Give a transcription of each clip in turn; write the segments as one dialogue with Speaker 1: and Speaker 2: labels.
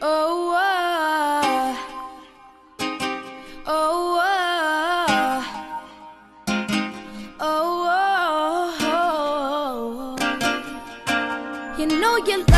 Speaker 1: Oh, oh. Oh, you know you love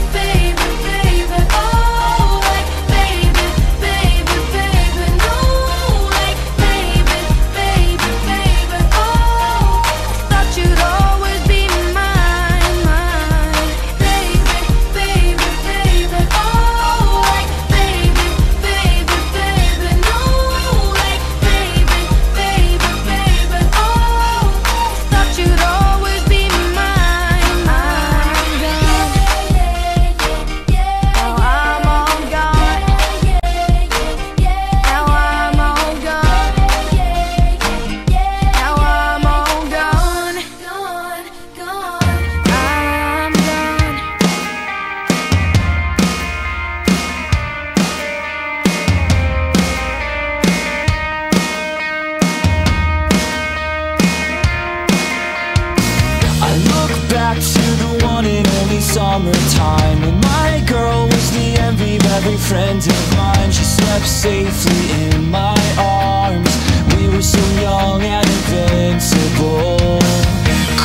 Speaker 2: time And my girl was the envy of every friend of mine. She slept safely in my arms. We were so young and invincible.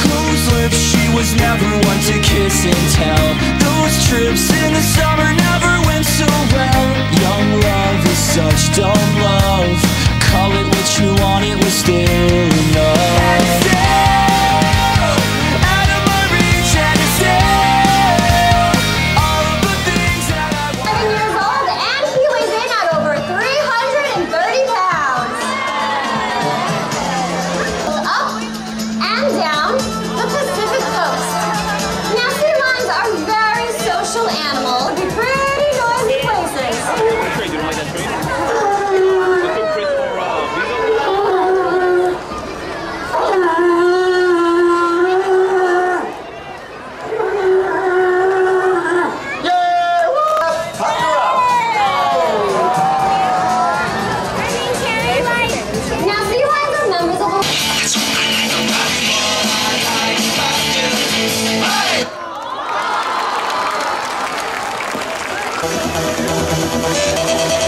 Speaker 2: Closed lips, she was never one to kiss and tell. Those trips in the summer never went so well. Young love
Speaker 1: よろしくお願
Speaker 3: いし
Speaker 1: ます。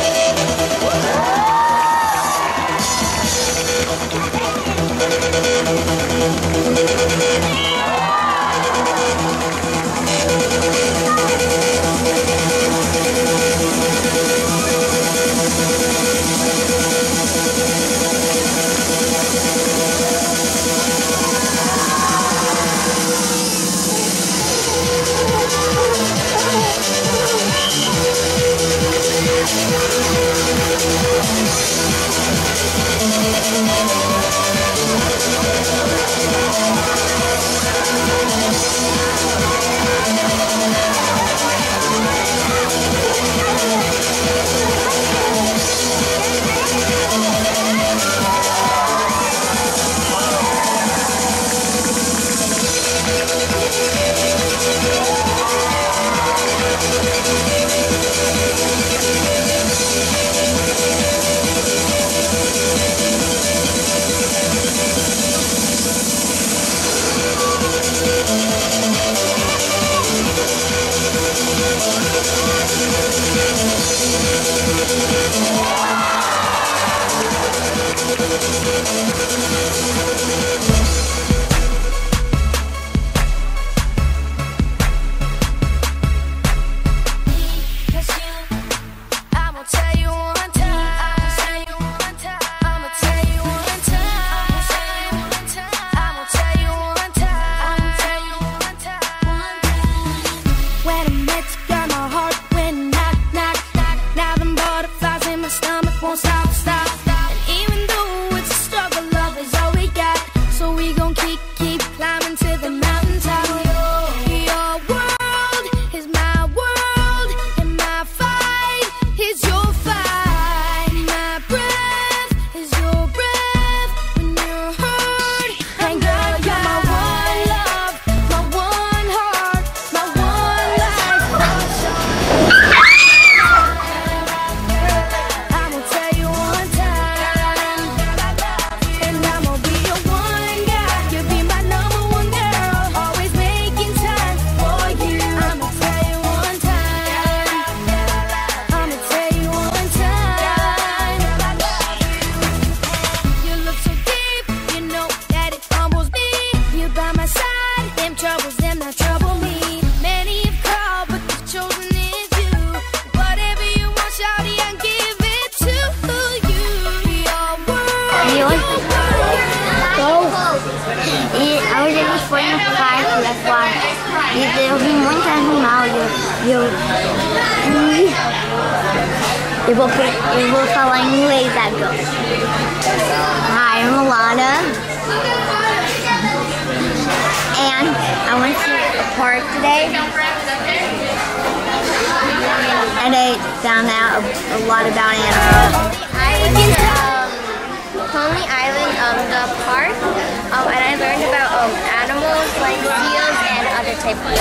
Speaker 3: E hoje ele foi no parque da quadra. E eu vi muito animal e eu. E eu, vou, eu vou falar em inglês agora. Hi, I'm Alana. And I went to a park today. And I found out a, a lot about animals.
Speaker 4: Coney Island um, the park, um, and I learned about um, animals like seals and other types of